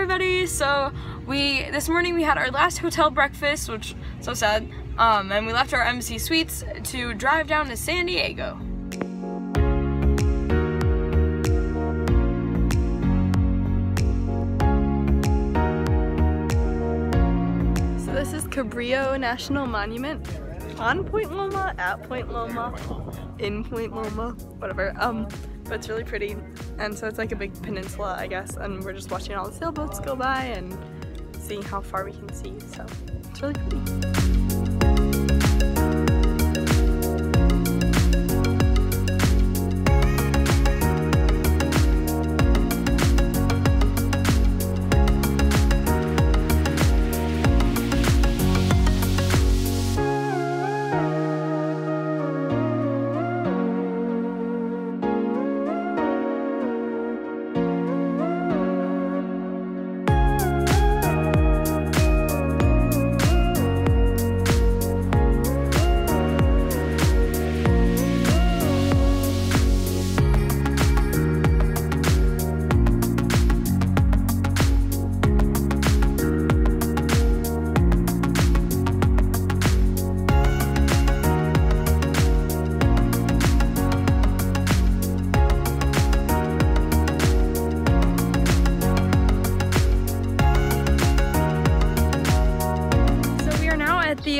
everybody. So we this morning we had our last hotel breakfast, which so sad. Um, and we left our Embassy Suites to drive down to San Diego. So this is Cabrillo National Monument on Point Loma, at Point Loma, in Point Loma, whatever. Um, but it's really pretty. And so it's like a big peninsula, I guess, and we're just watching all the sailboats go by and seeing how far we can see. So it's really pretty.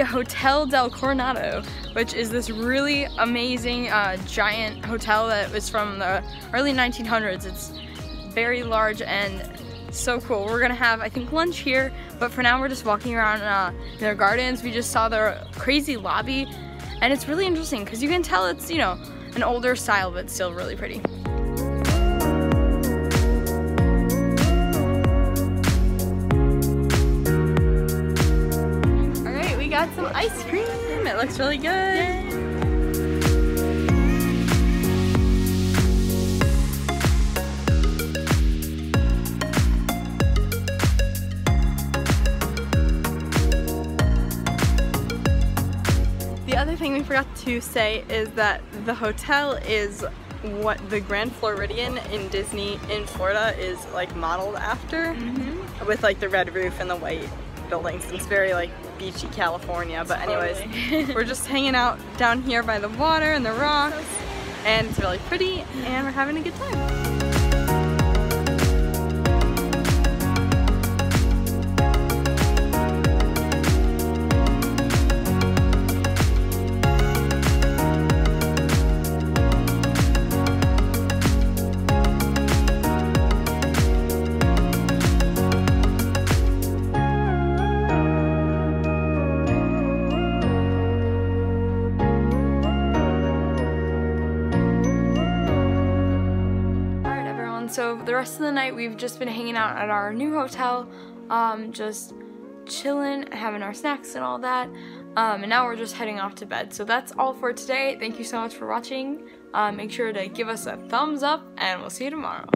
Hotel del Coronado, which is this really amazing uh, giant hotel that was from the early 1900s. It's very large and so cool. We're gonna have, I think, lunch here, but for now we're just walking around uh, their gardens. We just saw their crazy lobby, and it's really interesting because you can tell it's, you know, an older style, but still really pretty. Got some ice cream. It looks really good. The other thing we forgot to say is that the hotel is what the Grand Floridian in Disney in Florida is like modeled after mm-hmm. with like the red roof and the white buildings. It's very like beachy California. But anyways, we're just hanging out down here by the water and the rocks and it's really pretty and we're having a good time. So the rest of the night we've just been hanging out at our new hotel, um, just chilling, having our snacks and all that. Um, and now we're just heading off to bed. So that's all for today. Thank you so much for watching. Uh, make sure to give us a thumbs up and we'll see you tomorrow.